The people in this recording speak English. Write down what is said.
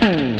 Hmm.